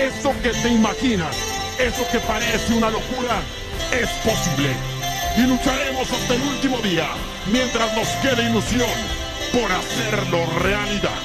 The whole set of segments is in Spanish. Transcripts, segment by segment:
Eso que te imaginas, eso que parece una locura, es posible. Y lucharemos hasta el último día, mientras nos quede ilusión, por hacerlo realidad.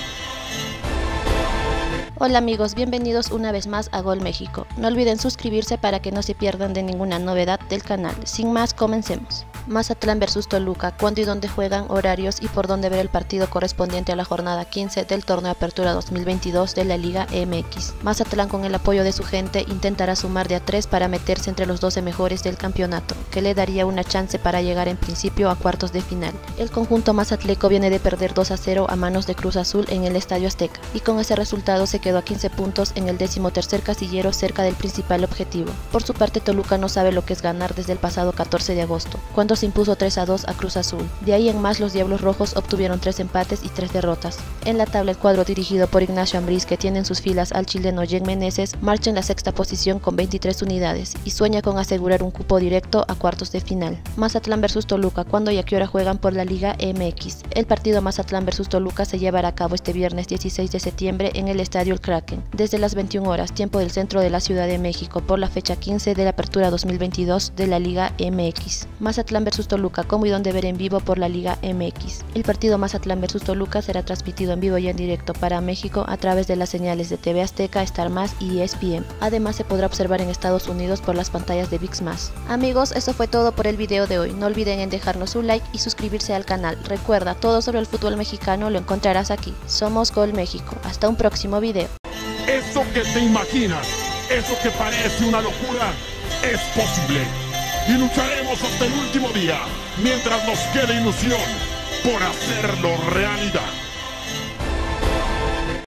Hola amigos, bienvenidos una vez más a Gol México. No olviden suscribirse para que no se pierdan de ninguna novedad del canal. Sin más, comencemos. Mazatlán versus Toluca, cuándo y dónde juegan, horarios y por dónde ver el partido correspondiente a la jornada 15 del torneo Apertura 2022 de la Liga MX. Mazatlán con el apoyo de su gente intentará sumar de a 3 para meterse entre los 12 mejores del campeonato, que le daría una chance para llegar en principio a cuartos de final. El conjunto mazatleco viene de perder 2 a 0 a manos de Cruz Azul en el Estadio Azteca, y con ese resultado se quedó a 15 puntos en el décimo tercer casillero cerca del principal objetivo. Por su parte Toluca no sabe lo que es ganar desde el pasado 14 de agosto, cuando impuso 3 a 2 a Cruz Azul. De ahí en más los Diablos Rojos obtuvieron 3 empates y 3 derrotas. En la tabla el cuadro dirigido por Ignacio Ambriz que tiene en sus filas al chileno Jen Meneses marcha en la sexta posición con 23 unidades y sueña con asegurar un cupo directo a cuartos de final. Mazatlán vs Toluca, cuando y a qué hora juegan por la Liga MX. El partido Mazatlán vs Toluca se llevará a cabo este viernes 16 de septiembre en el Estadio El Kraken, desde las 21 horas, tiempo del centro de la Ciudad de México, por la fecha 15 de la apertura 2022 de la Liga MX. Mazatlán vs Toluca, como y donde ver en vivo por la Liga MX. El partido Mazatlán vs Toluca será transmitido en vivo y en directo para México a través de las señales de TV Azteca, Star Más y ESPN. Además se podrá observar en Estados Unidos por las pantallas de VIX Más. Amigos, eso fue todo por el video de hoy. No olviden en dejarnos un like y suscribirse al canal. Recuerda, todo sobre el fútbol mexicano lo encontrarás aquí. Somos Gol México. Hasta un próximo video. Eso que te imaginas, eso que parece una locura, es posible y lucharemos hasta el último día, mientras nos quede ilusión por hacerlo realidad.